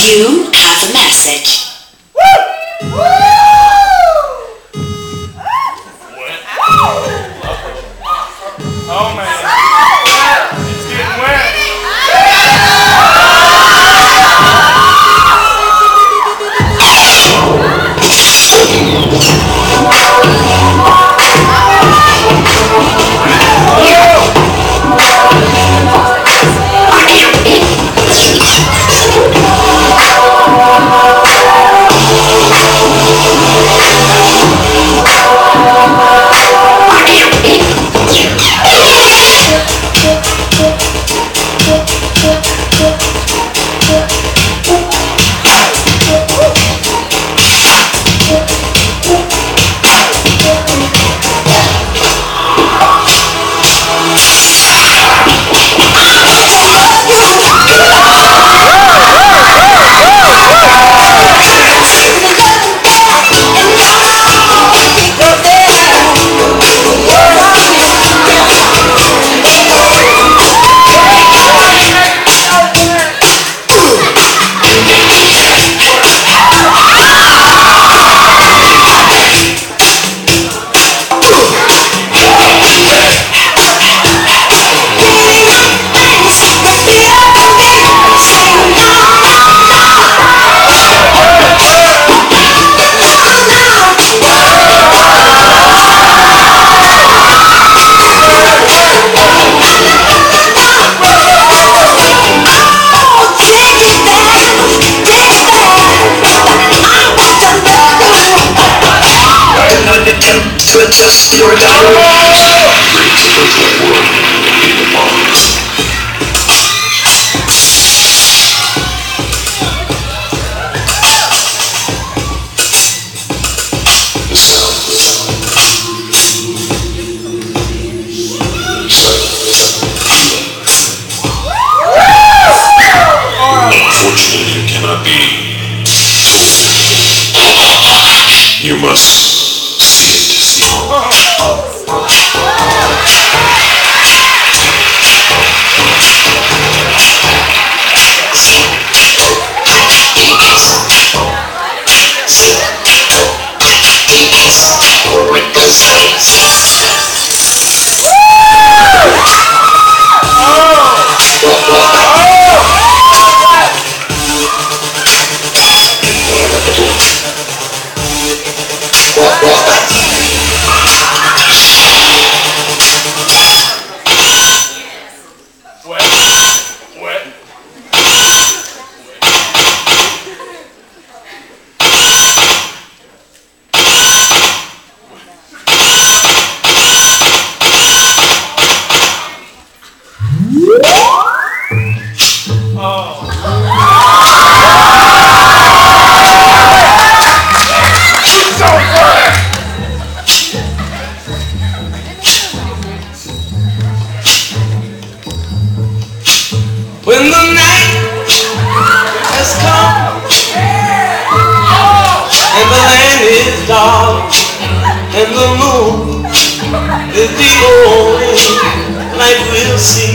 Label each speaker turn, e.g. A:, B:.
A: You have a message.
B: Oh man.
C: You
D: land is dark and the moon is the only light we'll see.